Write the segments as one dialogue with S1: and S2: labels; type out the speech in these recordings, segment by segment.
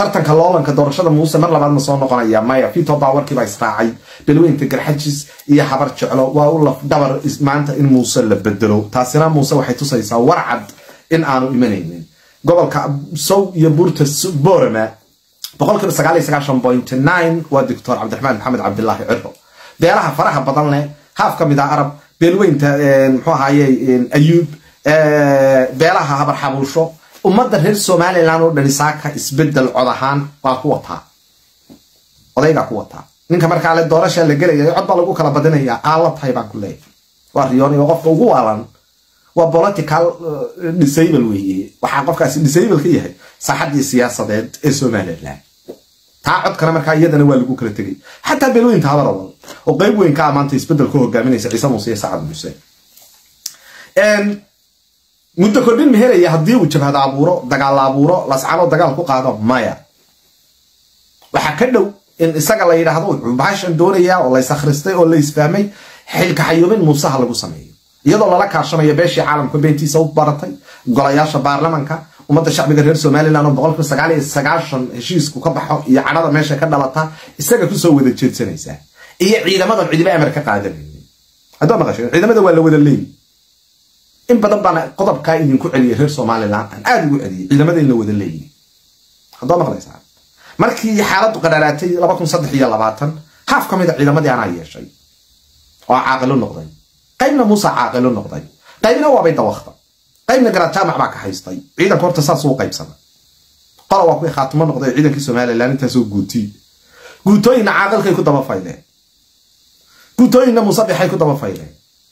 S1: tartanka loolanka doorashada muuse mar labaad ma soo noqonaya maya vito bawarkiibaa israacay belweynta garxajis iyo habar jeclo. Waa u lafdhabar maanta in muuse la bedelo. Taasina muuse waxay tusaysaa warcad in aanu imanaynin. Gobolka sow iyo buurta borama boqolkiiba sagaal iyo sagaashan point nine waa doctor cabdiraxmaan maxamed cabdilaahi ciro beelaha faraha badan leh haaf ka mid ah arab beelweynta muxuu ahaye ayuub beelaha habar xabuusho ummadda reer somalilan oo dhani saaka isbeddel cod ahaan waa ku wataa odaygaa ku wataa ninka markaa le doorasha la gelaya cod baa lagu kala badinayaa aala tahay baan ku leeyahay waa riyoon waa qofka ugu waalan. Waa political disable weeye. Waxaa qofkaasi disable ka yahay saaxaddii siyaasadeed ee somalilan taa codkana markaa iyadana waa lagu kala tegay xataa beelweynta habarawal oo qeyb weyn ka maanta isbeddel ka hogaaminaysa ciise muuse iyo sacad muuse muddo kordhin mahelaya haddii uu jabhad abuuro dagaal abuuro lascano dagaal ku qaado maya. Waxaa ka dhow in isaga la yidhaahdo wuxuu baashan doonayaa oo lays akhristay oo laysfahmay xilka xayuubin muusaha lagu sameeyo. Iyadoo lala kaashanayo beeshii caalamka beentiisa u baratay golayaasha baarlamanka ummadda shacbiga reer somalilan oo boqolkiiba sagaal iyo sagaashan heshiisku ka baxo iyo cadhada meesha ka dhalata isaga ku soo wada jeedsanaysaa. Iyo ciidamadan cidiba amar ka qaadanaynin haddoo maqashay ciidamada waa la wada leeyi in badan baana qodobkaa idinku celiyay reer somalilan aan aada ugu celiyay. La wada leeyihi haddoo maqlaysaa? Markii xaaladdu qadharaatay laba kun saddex iyo labaatan haaf ka mida ciidamadii anaa yeeshay oo caaqilo noqday. Qaybna muuse caaqilo noqday. Qaybna waabay dawakta qaybna garaad jaamac baa ka haystay. Ciidanka horta saas uu qaybsana qola waa kuwii khaatimo noqday ciidankii somalilan intaasoo guutii guutooyinna caaqilkay ku daba fayleen guutooyinna muusabixay ku daba fayleen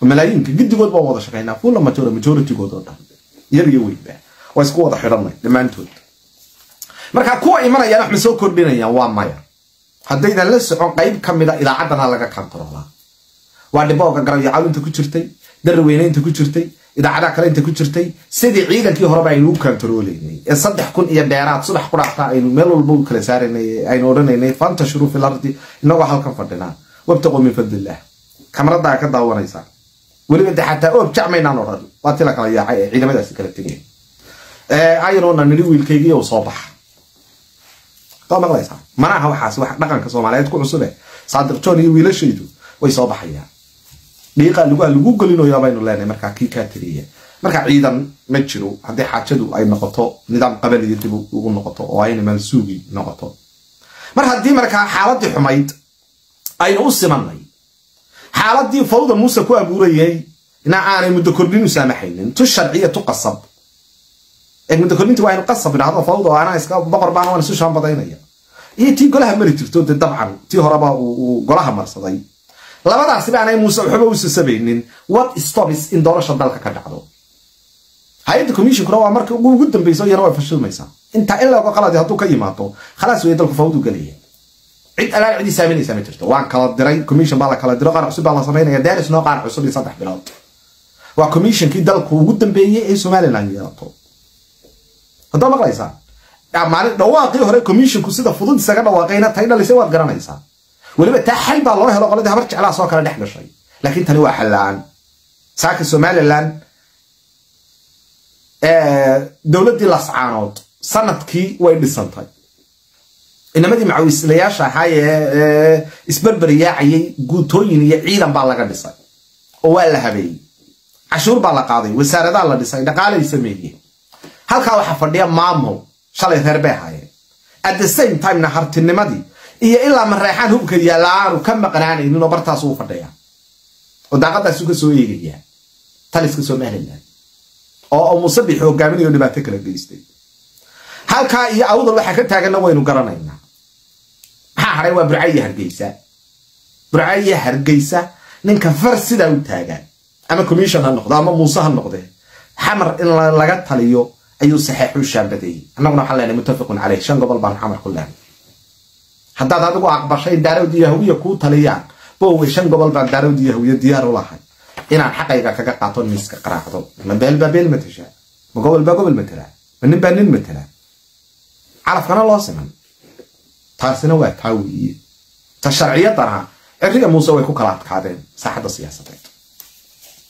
S1: malaayiinka gidigood baan wada shaqaynaa fulla majora majoritygood oo dhan yar iyo weynba waa isku wada xidhanay dhammaantood marka kuwa imanayaan wax soo kordhinayaan waa maya. Haddaydan la socon qayb ka mida idaacaddana laga kantaroolaa waa dhibooga garabyacaal inta ku jirtay daraweyne inta ku jirtay idaacadaha kale inta ku jirtay sidii ciidankii horeba aynu u kantarooleynay ee saddex kun iyo dheeraad subax ku aynu meel walba u kala saaraynay aynu odhanaynay fantashiruu fil ardi inagoo halkan fadhinaa. Wabtaquu min fadlillah. Kamraddaa ka daawanaysaa weliba de xataa oob jacmaynaan odhan waa ti la kala yaacay ee ciidamadaasi kala tegeen ayanoona nidhi wiilkaygiiyo soo baxa. Doo maqlaysaa mana waxaas wax dhaqanka soomaaliyeed ku cusube saadiq john iyo wiilashaydu way soo baxayaan. Dhiiqa lugaha lagu gelinayo baynu leenahay markaa kii kaa tegaya marka ciidan ma jiro. Haddii xaajadu ay noqoto nidaam qabaliyo dib ugu noqoto oo ayna mansuugi noqoto. Mar haddii markaa xaaladii xumayd aynu u simanay xaaladii fawda muuse ku abuurayay ina aanay muddo kordhinu saamaxaynin tu sharciya tu qasab muddo kordhinta waa inu qasab idhahdo fawda anaa iska boqor baan waan isu shaambadaynaya iyo tii golaha mari jirto de dabcan tii horeba uu golaha marsaday labadaasiba aanay muuse waxba u sasabaynin what stops in doorasha dalka ka dhacdo hay'adda commissionkuna waa marka ugu dambaysa iyana way fashilmaysaa intaa in laga qaladi hadduu ka yimaado khalaas wey dalku fawdu gelaya cid alaal cidii saameynaysaa ma jirto waan kala diray commission baa la kala diro qaar cusub baa la samaynaya daaris noo qaar cusub iyo saddex bilood. Waa commissionkii dalku ugu dambeeyey ee somaliland yeelato haddoo maqlaysaa maalin dhawaaqii hore commissionku sida fudud isaga dhawaaqayna tay dhalisay waad garanaysaa weliba taa xal baa loo helo qoladii habar jeclaa soo kale dhex gashay laakiin tani waa xal saaka somaliland dowladdii lascaanood sannadkii way dhisantay inamadii macawislayaasha ahaa ee isberber yaacayay guutooyin iyo ciidan baa laga dhisay. Oo waa la habeeyey. Cashuur baa la qaaday wasaaradaa la dhisay dhaqaalay sameeyeen. Halkaa waxaa fadhiya maamul shalay reer bay ahaayeen. At the same timena hartinimadii iyo ilaa mareexaan hubka yaalla aanu ka maqnaanaynin oo bartaas uu fadhiyaa. Oo daaqadaasu ka soo eegayaa taliska somaliland oo musabix hogaaminayo dhibaato kala geystay. Halkaa iyo awdal waxaa ka taaganna waynu garanaynaa maxaa hadhay waa burca iyo hargeysa. Burca iyo hargeysa. Ninka far sidaa u taagaan ama commission ha noqdo ama muuse ha noqdee xamar in laga taliyo ayuu saxeexu shaambadeeyey. Annaguna waxaan leenahay muttafaqun caleyh shan gobol baan xamar ku leenay haddaad adigu aqbashay in daarowd iyo hawiya kuu taliyaan. Bowey shan gobol baan daarowd iyo hawiye diyaar u lahay. Inaan xaqayga kaga qaato miiska qaraacdo. Ma beel baa beel matashaa ma gobol baa gobol matelaa ma nin baa nin matelaa calafkana loo siman taasina waa taa weeye. Ta sharciyadana ciriga muuse way ku kala adkaadeen saaxadda siyaasadeed.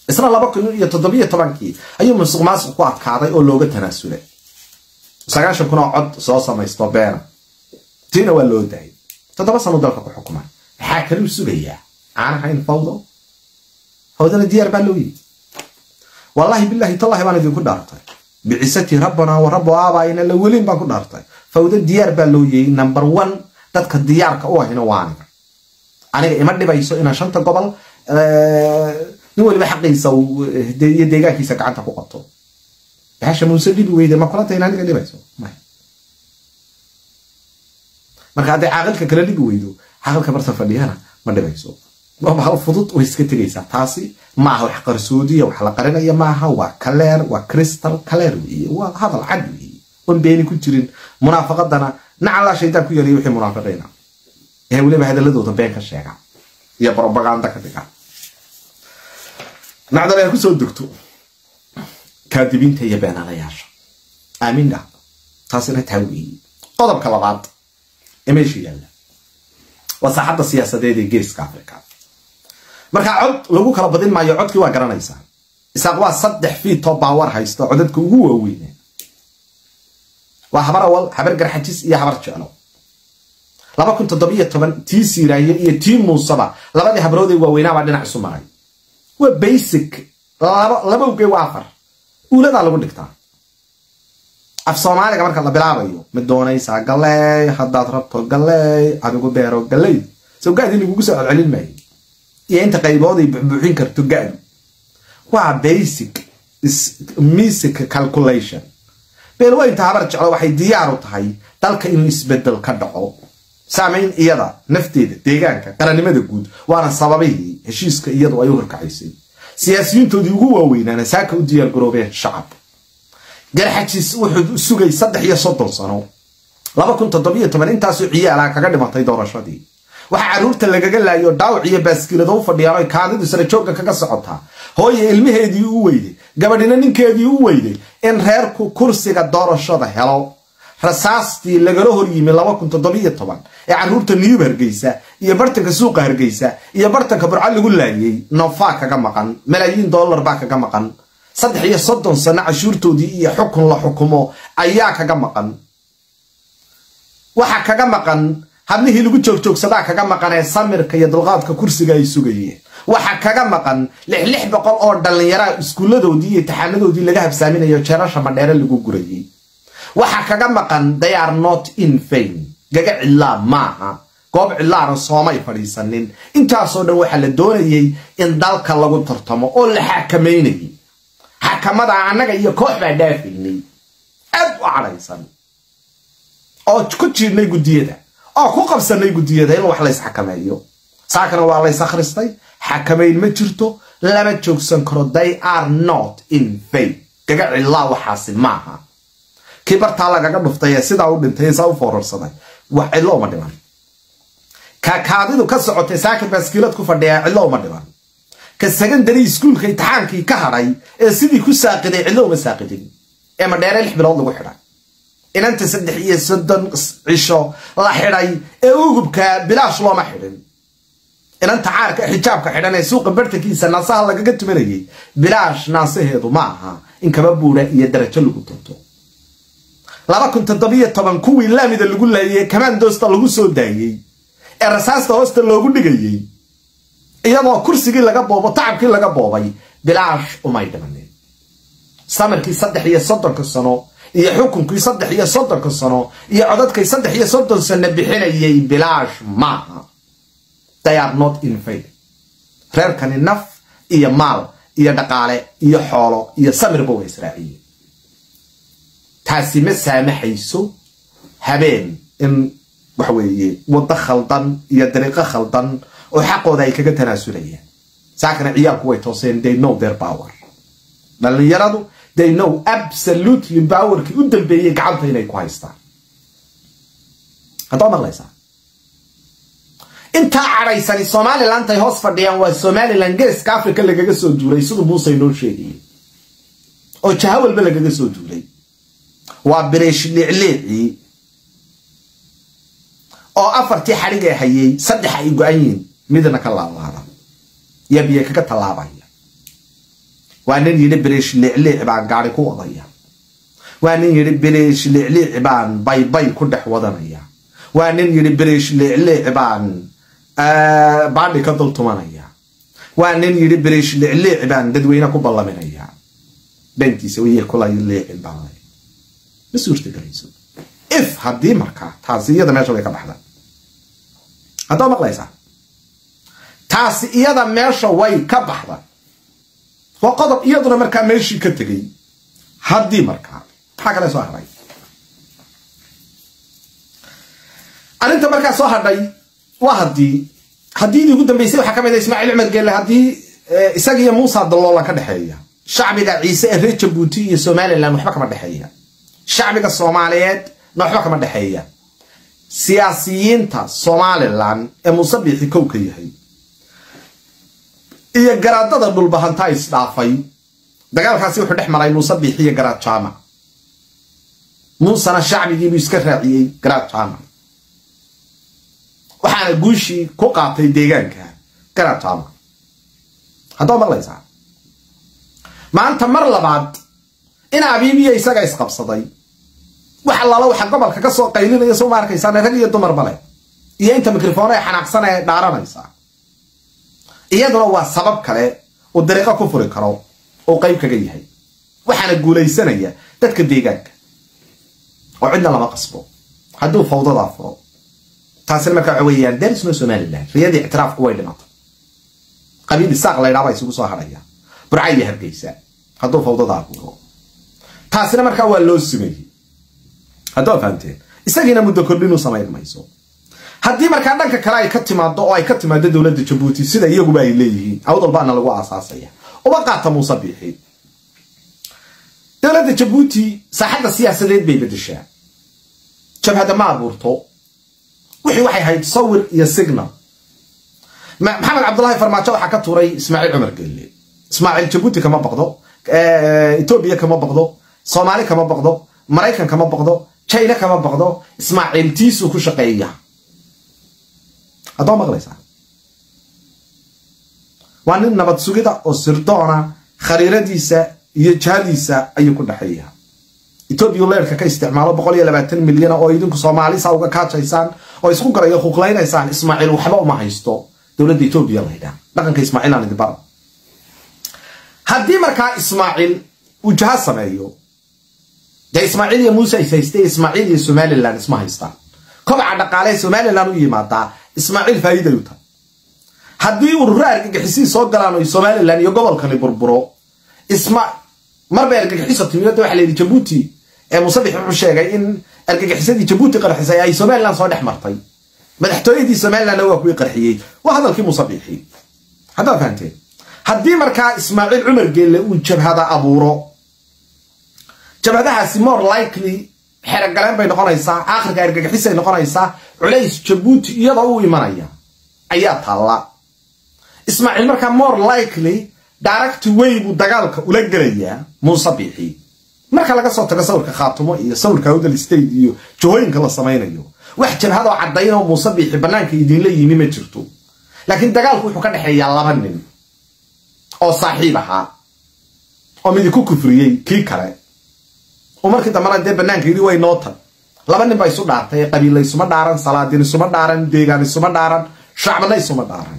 S1: Isna laba kun iyo toddobiyo tobankii ayuu musuq maasuq ku adkaaday oo looga tanaasulay sagaashan kun oo cod soo samaysto beena tiina waa loo daayay toddoba sano dalka ku xukuma. Maxaa kaluu sugayaa? Aan ahayn fawdo. Fawdana diyaar baa loo yimi wallaahi billahi tallahi baan idinku dhaartay. Bicisati rabbanaa wa rabbu aabaayina la welin baan ku dhaartay fawdo diyaar baa loo yeeyey number one dadka diyaarka u ahina waa aniga aniga ima dhibayso inaan shanta gobol nin waliba xaqiisa iyo deegaankiisa gacanta ku qabto. Baxasha muuse dhibi weyde ma kula tahin aniga dhibayso? Marka hadday caaqilka kala dhibi weydo caaqilka barta fadhiyana ma dhibayso. Waaba hal fudud way iska tegaysaa. Taasi maaha wax qarsoodiya wax la qarinaya maaha waa kaleer waa crystal kaleer weeye waa hadal cad weeye oon beeni ku jirin munaafaqadana nacallaa shaydaan ku yariya wixii munaafiqiina ee weliba hadaladooda been ka sheega. Iyo brobaganda ka dhiga. Nacdal ay ku soo degto. Kaadibiinta iyo beenaalayaasha aamin dhah taasina taa weeye qodobka labaad ee meesha yaalla waa saaxadda siyaasadeed ee geeska africa markaa cod lagu kala badin maayo codkii waa garanaysaa. Isaaq waa saddex fiitoo baawar haysto codadka ugu waaweyne waa habar awal habar garxajis iyo habar jeclo laba kun toddobiyo toban tii siiraaye iyo tii muusaba labadii habroodee waaweynaabaa dhinac isu maray. Waa basic laba uge waa afar. Uuladaa lagu dhigtaa. Af soomaaliga marka la bilaabayo ma doonaysaa galeey haddaad rabto galeey adigu beero galey. Soo gaadii lagugu soo celcelin maayo. Iyo inta qaybooday buxbuuxin karto gaadu waa basic music calculation beelweynta habar jeclo waxay diyaar u tahay dalka inuu isbeddel ka dhaco. Saamayn iyada nafteeda deegaanka qarannimada guud waana sababihii heshiiska iyadu ay u horkacaysay. Siyaasiyiintoodii ugu waaweynaana saaka u diyaar garoobeen shacab. Garxajis wuxuu sugay saddex iyo soddon sano. Intaasoo ciyaalaha kaga dhimatay doorashadii. Waxaa carruurta lagaga laayo dhaawac iyo baaskilado u fadhiyaan oy kaadidu sare joogga kaga socotaa hooye ilmaheedii u weyday gabadhina ninkeedii u weyday in reerku kursiga doorashada helo. Rasaastii lagala hor yimi laba kun toddobiyo toban ee carruurta niyub hargeysa iyo bartanka suuqa hargeysa iyo bartanka burco lagu laayay noofaa kaga maqan malaayiin dollar baa kaga maqan saddex iyo soddon sano cashuurtoodii iyo xukun la xukumo ayaa kaga maqan. Waxa kaga maqan hadlihii lagu joogjoogsadaa kaga maqan ee samirka iyo dulqaadka kursiga ay sugayeen. Waxa kaga maqan lix lix boqol oo dhallinyaraa iskuulladoodii iyo taxaanadoodii laga habsaaminayo jeerasha madheere lagu gurayay waxa kaga maqan are not in fain gaga cidlaa maaha. Goob cidlaana soomay fadhiisanin. Intaasoo dhan waxaa la doonayay in dalka lagu tartamo oo la xakamaynayay xakamada annaga iyo koox baa dhaafaynay aad u cadhaysan oo ku jiidnay guddiyada oo ku qabsanay guddiyada in wax lays xakameeyo. Saakana waa lays akhristay xakamayn ma jirto. Lama joogsan karo. They are not in fain gaga cidlaa waxaasi maaha. Kii bartaa lagaga dhuftay ee sidaa u dhintay saa u foorarsaday. Wax cidlo uma dhiman. Kaakaadidu ka socotay saaka baaskiilad ku fadhiya cidlo uma dhiman. Ka secondary iskuolka imtixaankii ka hadhay ee sidii ku saaqiday cidlo uma saaqidin. Ee madheere lix bilood lagu xidhay inanta saddex iyo soddon cisho la xidhay ee ugubka bilaash looma xidhin. Inanta caarka xijaabka xidhan ee suuqa bartankiisa naasaha lagaga tumanayay bilaash naasaheedu ma aha in kaba buura iyo darajo lagu tunto laba kun toddobiyo toban kuwii laamida lagu laayay kamaandoosta lagu soo daayey ee rasaasta hoosta loogu dhigayey iyadoo kursigii laga boobo tacabkii laga boobay bilaash umay dhimanin samirkii saddex iyo soddonka sano iyo xukunkii saddex iyo soddonka sano iyo codadkay saddex iyo soddon sano bixinayay bilaash maaha. Reerkani naf iyo maal iyo dhaqaale iyo xoolo iyo samirba waa israaciyeen taasi ma saamaxayso habeen in waxa weeye waddo khaldan iyo dariiqo khaldan oo xaqooda ay kaga tanaasulayaan. Saakana ciyaalku way tooseen they know their power. Dhallinyaradu they know absolutely powerkii u dambeeyey gacanta inay ku haystaan. Haddaad maqlaysaa? Intaa cadhaysani somaliland ay hoos fadhiyaan waa somalilan geeska africa lagaga soo duulay siduu muuse inoo sheegayay oo jaha walba lagaga soo duulay waa bireesh liicliicii. Oo afartii xadhigee hayay saddex ay go-an yihiin midna ka laalaada yaa biyo kaga tallaabaya waa nin yidhi bireesh liicliic baan gaari ku wadaya waa nin yidhi bireesh liicliic baan baybay ku dhex wadanaya waa nin yidhi bireesh liicliic baan baadhi ka dul tumanaya waa nin yidhi bireesh liicliic baan dadweyne ku ballaminaya dhankiisa wayay kula liicin baan ma suurtagelayso if haddii markaa taasi iyada meesha way ka baxda haddaa maqlaysaa taasi iyada meesha way ka baxda waa qodob iyaduna markaa meeshii ka tegay. Haddii markaa maxaa kale soo hadhay? Arrinta markaa soo hadhay waa haddii haddiidii ugu dambeysay waxaa ka mid a ismaaciil cumar geelle haddii isaga iyo muusa dalloola ka dhexeeya shacbiga ciise ee reer jabuuti iyo somalilan waxba kama dhexeeya shacbiga soomaaliyeed na waxba kama dhexeeya siyaasiyiinta somalilan ee muuse biixi kow ka yahay iyo garaadada dhulbahantaa isdhaafay. Dagaalkaasi wuxuu dhex maray muuse biixi iyo garaad jaamac muusena shacbigiibuu iska raaciyey garaad jaamac waxaana guushii ku qaatay deegaanka garaad jaamac haddoo maqlaysaa maanta mar labaad in abiibiya isaga isqabsaday. Wax allaala waxa gobolka ka soo qaylinaya soo ma arkaysaan rag iyo dumar bale iyo inta mikrofoon ee xanaaqsan ee dhaaranaysa iyaduna waa sabab kale uu dariiqo ku furi karo oo qayb kaga yahay. Waxaana guulaysanaya dadka deegaanka. Oo cidna lama qasbo. Hadduu fawdadaa furo taasina markaa waxa weeyaan derisno somalilan riyadii ictiraafku way dhimatay qabiil isaaq laydhaabaa isugu soo hadhaya burca iyo hargeysa. Hadduu fawdada abuuro taasina markaa waa loo sumeeyey haddoo fahamteen isagiina muddo kordhinuu samayn mayso haddii markaa dhanka kale ay ka timaado oo ay ka timaado dowladda jabuuti sida iyaguba ay leeyihiin awdal baana lagu aasaasaya. Uba qaata muuse dowladda jabuuti saaxadda siyaasadeed bay bedeshaa jabhadda ma abuurto. Wixii waxay hayd sawir iyo signal. Maxamed cabdullaahi farmaajo waxaa ka tuuray ismaaciil cumar gelle. Ismaaciil jabuuti kama baqdo etoobiya kama baqdo soomaali kama baqdo maraykan kama baqdo china kama baqdo ismaaciil tiisuu ku shaqeeya haddoo maqlaysaa? Waa nin nabad sugida oo sirdoona khariiradiisa iyo jahadiisa ayuu ku dhexeeya etoobiya leerka ka isticmaalo boqol iyo labaatan milyan oo idinku soomaalisa uga kaajaysaan oo isku garayo huuqlaynaysaan ismaaciil waxba uma haysto. Dowladda etoobiya laydhaa dhaqanka ismaaciilaan idinbara haddii markaa ismaaciil uu jaha sameeyo dee ismaaciil iyo muuse is haystay ismaaciil iyo somalilan isma haystaan. Kobaca dhaqaalee somalilan u yimaadaa ismaaciil faa'iiday u tahay. Haddii ururo argagixisii soo galaan somalilan iyo gobolkani burburo marbay argagixiso timiyada waxa layidhi jabuuti ee musabix wuxuu sheegay in argagixisadii jabuuti qarxisay ay somalilan soo dhex martay. Madaxtooyadii somalilanna waa kuwii qarxiyey waa hadalkii musabixi haddaad fahanteen? Haddii markaa ismaaciil cumar geelle uu jabhada abuuro jabhadahaasi more likely xerogaleen bay noqonaysaa aakhirka argagixisay noqonaysaa culays jabuuti iyadoo u imanaya. Ayaa taalla. Ismaaciil markaa more likely direct way buu dagaalka ula gelayaa muuse biixi. Marka laga soo tago sawirka khaatumo iyo sawirka awdal state iyo jahooyinka la samaynayo wax jabhadoo caddaynoo muuse biixi bannaanka idinla yimi ma jirto. Laakiin dagaalku wuxuu ka dhexeeyaa laba nin oo saaxiib ahaa oo midi ku kufriyey kii kale oo markii dambana dee bannaanka yidhi way noo tag laba nin baa isu dhaartay qabiilla isuma dhaaran salaadiin isuma dhaaran deegaan isuma dhaaran shacbana isuma dhaaran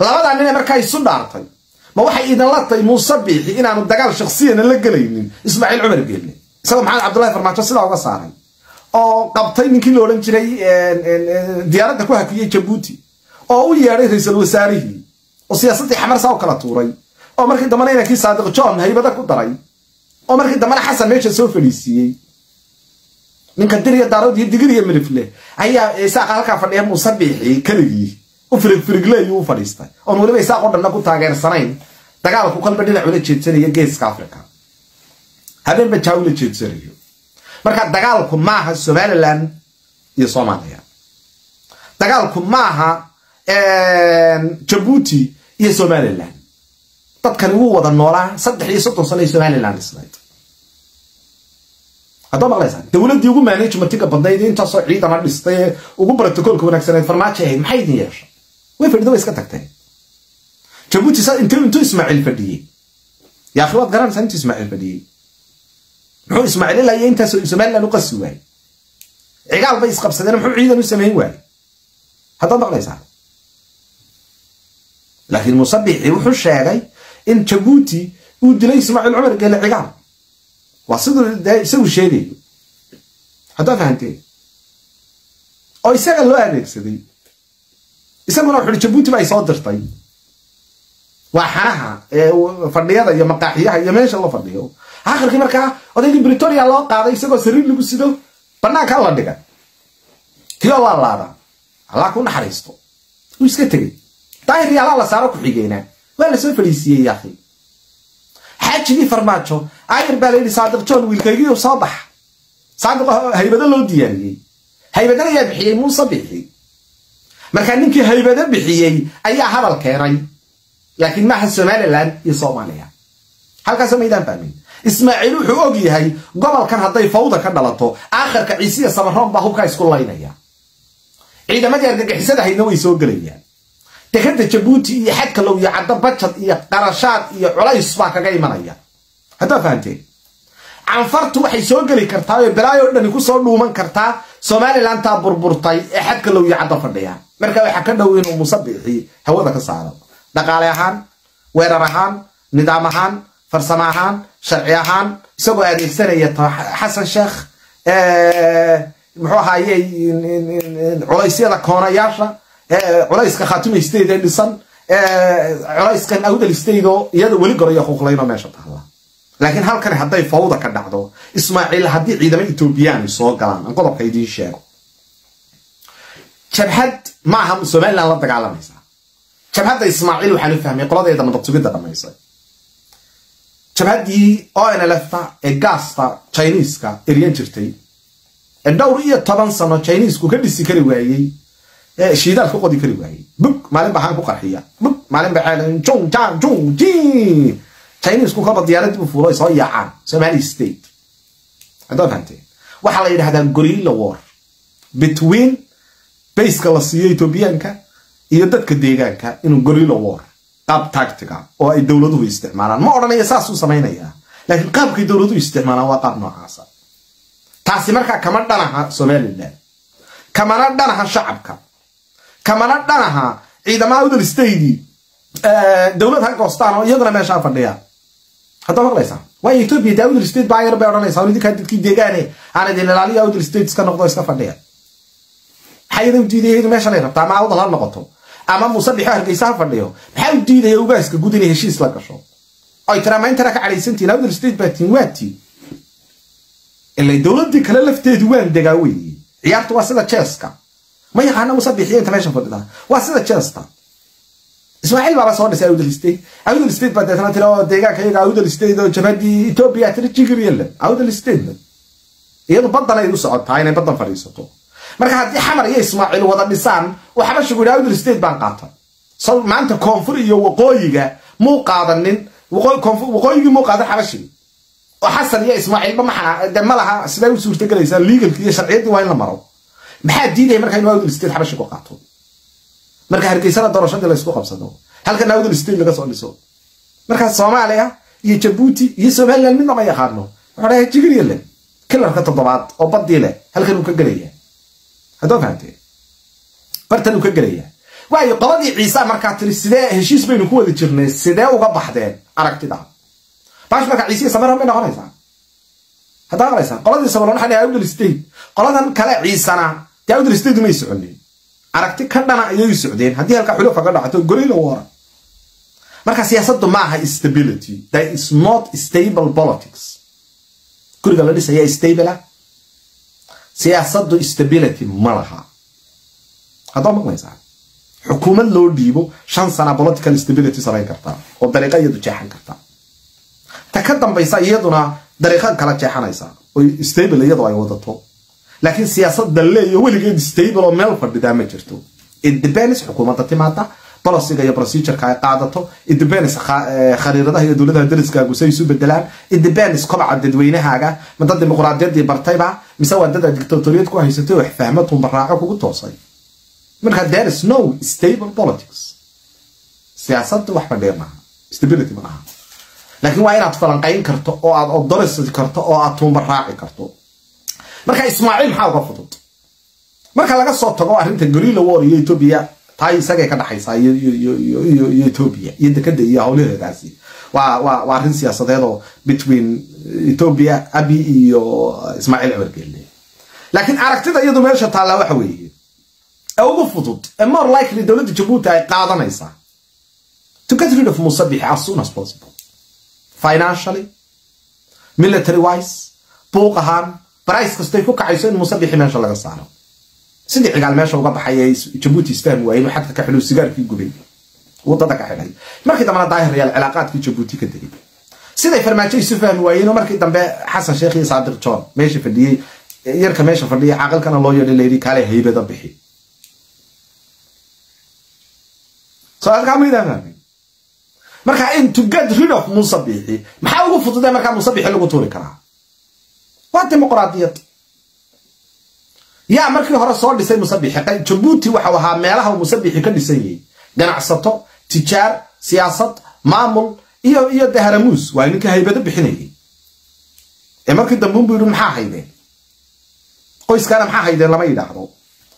S1: labadaa nin ee markaa isu dhaartay ma waxay idinla tahay muuse biixi inaanu dagaal shaksiyana la gelaynin ismaaciil cumar geelle isagoo maxamed cabdullahi farmaajo sidaa uga saaray oo qabtay ninkii la odhan jiray diyaaradda ku hakiyey jabuuti oo u yeedhay ra'iisul wasaarihii oo siyaasaddii xamarsaa u kala tuuray oo markii dambana inankii saadiq john haybada ku daray oo markii dambana xasan meesha soo fadhiisiiyey ninka diriya daarood iyo digir iyo midifle ayaa isaaqa halkaa fadhiya muuse biixi keligii. U firigfirigleeyuu u fadhiistay. Oon weliba isaaq oo dhanna ku taageersanayn dagaalku kolba dhinac ula jeedsanaya geeska africa habeenba jaa ula jeedsanayo. Marka dagaalku maaha somalilan iyo soomaaliya. Dagaalku maaha jabuuti iyo somalilan dadkani wuu wada noolaa. Saddex iyo soddon sano ee somalilan dhisnayd haddaa maqlaysaa dowladdii ugu managementiga badnayd intaasoo ciidana dhistay ugu brotocolka wanaagsaneed farmaajo maxay idin yeesha way fadhida way iska tagteen jabuuti sa intuu intuu ismaaciil fadhiyey. Yaa akhi waad garanaysaa intuu ismaaciil fadhiyey. Muxuu ismaaciil ilaa iyo intaasoo somalilan u qasi waayey. Cigaal bay isqabsadeen muxuu ciidan u samayn waayey. Haddaad maqlaysaa laakiin musabixi wuxuu sheegay in jabuuti uu dilay ismaaciil cumar geele cigaal waa siduu dee isagu sheegayo haddaa fahanteen oo isaga loo adeegsaday. Isaguna wuxu uhi jabuuti ba ay soo dirtay. Waa xanaha fadhiyada iyo maqaaxiyaha iyo meesha la fadhiyo. Akhirkii markaa odaygii britoria loo qaaday isagoo sariir lagu sido banaanka la dhiga. Tio laa laada. Allah ku naxariisto. Wuu iska tegey. Daahir iyo allaa la saaro ku-xigeenaa waa la soo fadhiisiiyey yaakhi xaajigii farmaajo. Ayar baa layidhi saadiq john wiilkaygiiu soo bax saadiqo haybado loo diyaariyey. Haybadana yaa bixiyey muuse bixi. Markaa ninkii haybado bixiyey ayaa hadal keenay laakiin maaha somalilan iyo soomaaliya. Halkaasoo maydaan fahmin ismaaciil wuxuu og yahay gobolkan hadday fawda ka dhalato aakhirka ciisiya samaroon baa hubkaa isku laynaya. Ciidamadii argagixisada haydna way soo gelayaan dekada jabuuti iyo xadkalow iyo caddo bajad iyo qarashaad iyo culays baa kaga imanaya haddaa fahanteen canfartu waxay soo geli kartaa oo balaayoo dhani ku soo dhuuman kartaa somalilantaa burburtay ee xadkalow iyo caddo fadhiya marka waxaa ka dhow inuu musabixi hawada ka saaro dhaqaale ahaan weerar ahaan nidaam ahaan farsamo ahaan sharci ahaan isagoo adeegsanaya xasan sheekh muxuu ahaaye culaysyada koonayaasha culayska khaatuma state ee dhisan culayskan awdal state oo iyada weli gorayo huuqlayno meesha taalla laakiin halkani hadday fawda ka dhacdo ismaaciil haddii ciidamo etoobiyaan soo galaan aan qodobka idiin sheego. Jabhad ma aha somalilan la dagaalamaysa jabhadda ismaaciil waxaa la fahmay qoladeeda nabad sugidda dhamaysay jabhaddii onlfta ee gaasta chiniiska eryan jirtay ee dhowr iyo toban sano chiniisku ka dhisi kari waayey shiidaal ka qodi kari waayey bug maalin baa haan ku qarxiya bug maalin ceelan jung jang jung ji chiniisku kaba diyaaradii u fuulo ay soo yaacaan somali state haddaa fahamteen waxaa la yidhahdaa gorilla war. Between bayska la siiyo etoobiyaanka iyo dadka deegaanka inuu gorilla war. Qaab tactica oo ay dowladuhu isticmaalaan. Ma odhanaya saasuu samaynayaa laakiin qaabkay dowladuhu isticmaalaan waa qaab noocaasa taasi markaa kama dhanaha somalilan kamana dhanaha shacabka kamana dhanaha ciidamaha udal staydi dowlad ha goostaan oo iyaduna meeshaa fadhiya. Haddaa maqlaysaa? Waayo etoobiya dee udal state baa yar bay odhanaysaa. Idinkaa dadkii deegaane aan idin ilaaliya udal state iska noqdo iska fadhiya. Maxaa iyada u diidaya iyadu meeshanay rabtaa ama awdal ha noqoto. Ama musabixo hargeysa ha fadhiyo. Maxaa u diidaya ugaaska gud inay heshiis la gasho? Oy tiraa ma intana ka cadhaysantiin awdal state baa tiin waa tiin. Ilay dowladii kale lafteedu waan degaa weeye ciyaartu waa sida jeeska ma yaqaana musabixiyo inta meesha fadhida? Waa sida jeesta ismaaciil baaba soo dhisay awdal state. Awdal state baa deetana tira oo deegaanka iyaga awdal state oo jabhadii etoobiya tira jigriyalan awdal state iyadu baddan ay u socotaa inay baddan fadhiisato. Marka haddii xamar iyo ismaaciil wada dhisaan oo xabashigu yidhi awdal state baan qaata. So maanta koonfur iyo waqooyiga muu qaadanin? Waqooyigii muu qaadan xabashigi oo xasan iyo ismaaciilba maxaa de ma laha siday u suurtagelaysaa legalki iyo sharciyaddii waa maxaa diidaya markaa inu awdal state xabashi ku qaato? Marka hargeysana doorashadii la isku qabsado. Halkana awdal state laga soo dhiso. Markaa soomaaliya iyo jabuuti iyo somaliland midna ma yaqaano wuxuu dhahay jigriyalan kilarka toddobaad oo badii leh halkan uu ka gelaya haddoo fahamtee bartan uu ka gelaya waayo qobadii ciisa markaa tiri sidee heshiis baynu ku wada jirnay sidee uga baxdeen aragtida? Bash markaa ciisiya samaran bay noqonaysaa. Haddaa maqlaysaa qoladii samaran waxaa dhahay awdal state qoladan kale ciisana dee awdal state umay soconin aragti ka dhana ayay socdeen. Haddii halka xulufa ka dhacato gorilla wara marka siyaasaddu ma stability. That is not stable politics. Guriga la dhisaya stable siyaasaddu stability ma laha. Haddaa maqlaysaa xukuumad loo dhiibo shan sana political stability samayn kartaa oo dariiqa iyadu jeexan kartaa ta ka dambaysa iyaduna dariiqa kala jeexanaysa. Oo stable iyadu ay wadato laakiin siyaasad dalle iyo weligeed stable oo meel fadhidaa ma jirto. Independence xukuumadda timaada bolosiga iyo procedureka ay qaadato independence khariiradaha iyo dowladaha dariskaagu say isu bedelaan independence kobaca dadweynahaaga ma dad dimuqraadiyaddii bartayba mise waa dad aad dictatoriyad ku haysatay oo fahmo tumbaraaco kugu toosay? Marka there is no stable politics. Siyaasadda wax fadhiya maaha stability ma aha. Laakiin waa inaad falanqayn karto oo aad odorisi karto oo aad tuumbaraaci karto marka ismaaciil maxaa uga fudud? Marka laga soo tago arrinta gorilla war iyo etoobiya taay isagay ka dhaxaysaa iyo etoobiya iyo dekada iyo howlaheedaasi waa arrin siyaasadeed oo between etoobiya abi iyo ismaaciil cibargeelle laakiin aragtida iyadu meesha taallaa waxa weeye. Ee ugu fudud ee more likely dowladda jabuuti ay qaadanaysaa to get rid of musabix as soon as possible. Financially military wise buuq ahaan brice kastay ku kacayso in musabixi meesha laga saaro. Sidii cigaal meesha uga baxay ee jabuuti isfahmi waayey inuu ka xidho sigaarkii gubay. Wadada ka xidhay markii dambena daahir yaal cilaaqaadkii jabuuti ka degay siday farmaajo isu fahmi waayeen oo markii dambe xasan sheekh iyo saadiq john meesha fadhiyey yarka meesha fadhiya caaqilkana loo yeedhay layidhi kaale haybada bixi. Marka in to get rid of musabixi maxaa ugu fududee markaa musabixi lagu tuuri karaa waa dimuqraadiyad. Yaa markii hore soo dhisay musabixi jabuuti waxau ahaa meelaha musabixi ka dhisan yahay. Ganacsato tijaar siyaasad maamul iyo iyo daharamuus. Waa ninka haybado bixinayay. Ee markii dambe unbu yidhi maxaa haydeen qoyskaana maxaa haydeen lama yidhaahdo.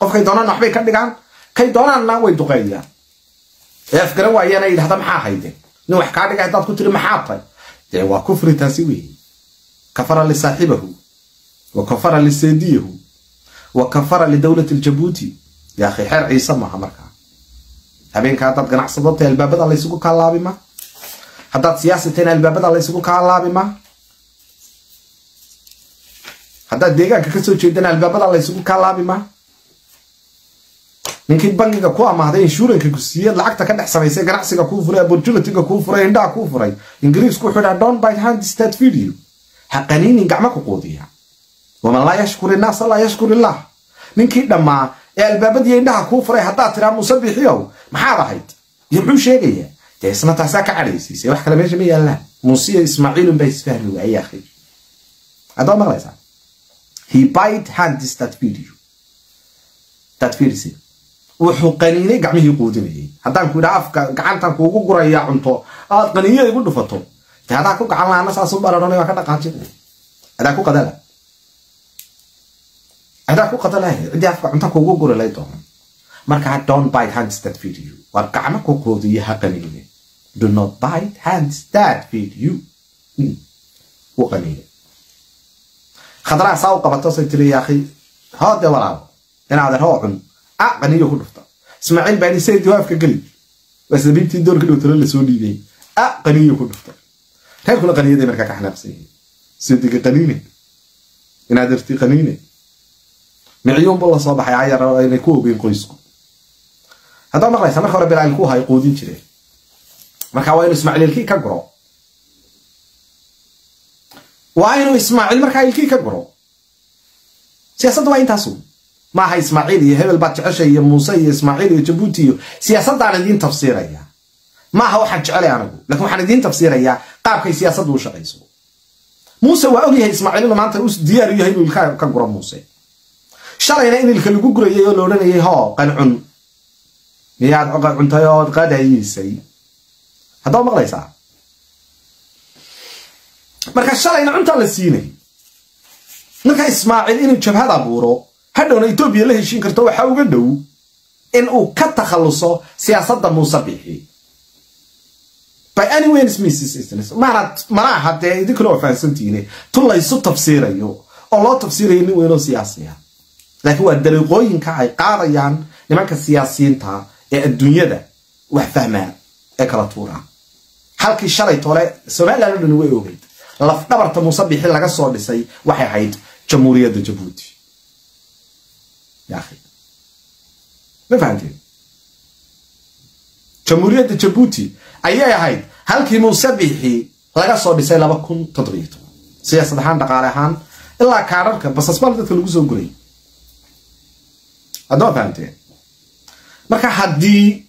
S1: Qofkay doonaan waxbay ka dhigaan? Kay doonaanna way duqeeyaan. Ee afgaran waayaana yidhahda maxaa haydeen nin wax kaa dhigay haddaad ku tiri maxaa tay dee waa kufri taasi weeye kafara lisaaxibahu wa kafara liseediyahu wa kafara lidowlati ljabuuti yaa akhi xeer ciise maaha markaa habeenka haddaad ganacsadota albaabada laysugu kaalaabi ma haddaad siyaasitayn albaabada laysugu kaalaabi ma haddaad deegaanka ka soo jeedana albaabada laysugu kaalaabi ma ninkii bangiga ku amaahday inshuuranka ku siiye lacagta ka dhex samaysay ganacsiga kuu furay opportunityga kuu furay indhaha kuu furay ingiriisku dhaha don't bite hand stat video. ha qaniinin gacmo ku waman laa yashkur innaasa laa yashkur illah ninkii dhammaa ee albaabadii indhaha kuu furay haddaad tiraa musabixiyow maxaad ahayd iyo muxuu sheegayaa dee isna taasaa ka cadhaysiisay wax kale meesha ma yaallaan muusiya ismaaciilun baa isfahmi waayey akhi haddaad maqlaysaa he bite hand stat video. That video. wuxuu qaniinay gacmihii quudinayay haddaan ku idhaa afka gacantan kuugu gurayaa cunto aad qaniinya igu dhufato dee hadaa ku gacan laana saasu bararanay waa ka dhaqaajin adaa ku qadala adaa ku qadala ciddii afka cunta kuugu guri lay doono markaa don't bite hands that feed you. Waa gacmo ku quudiya ha qaniine do not bite hands that feed you. U qaniine khadraa saa u qabato say tiri yaakhi hoo dee walaabo inaad hoo cun a qaniyo ku dhufta ismaaciil baa say jawaabka geli waa sabiibtii doorka dhowtalo la soo dhiibay a qaniyo ku dhufta reerkuna qaniyaday markaa ka xanaaqsan yihiin sidiga qaniine inaad irti qaniine miciyuunbu la soo baxay ayar aynay ku ogeyn qoysku. Haddaa maqlaysa marka hore bilaa ilkuha ay quudin jireen marka waa inuu ismaaciil ka guro. Waa inuu ismaaciil markaa ilkii ka guro. Siyaasadda waa intaasu. Maaha ismaaciil iyo hebel baad jeceshay iyo muuse iyo ismaaciil iyo jabuuti iyo siyaasaddaan idiin tafsiiraya. Maaha waxaan jecelay anigu laakiin waxaan idiin tafsiirayaa qaabkay siyaasaddu u shaqayso muuse waa ogyahay ismaaciil inuu maanta diyaar u yahay inuu ilka ka guro muuse shalayna in ilka lagu gurayay oo la odhanayay hoo qancun miyaad cuntay ood qadayiisay haddaa maqlaysaa marka shalayna cuntaa la siinay marka ismaaciil inuu jabhad abuuro hadhowna etoobiya la heshiin karto waxaa uga dhow in uu ka takhalluso siyaasadda muuse bixi by any ways means maana mana aha dee tun laysu tafsiirayo oo loo tafsiirayo nin weynoo siyaasiya laakiin waa dariiqooyinka ay qaadayaan nimanka siyaasiyiinta ee adduunyada wax fahmaa ee kala tuuraa halkii shalay tole somalilan o dhan way ogeyd lafdhabarta muuse bixi laga soo dhisay waxay ahayd jamhuuriyadda jabuuti ma fahamteen jamhuuriyadda jabuuti ayay ahayd halkii muuse laga soo dhisay laba kun toddobiyo toban siyaasad ahaan dhaqaale ahaan ilaa kaadharka basasbal dadka lagu soo guray haddama fahamteen marka haddii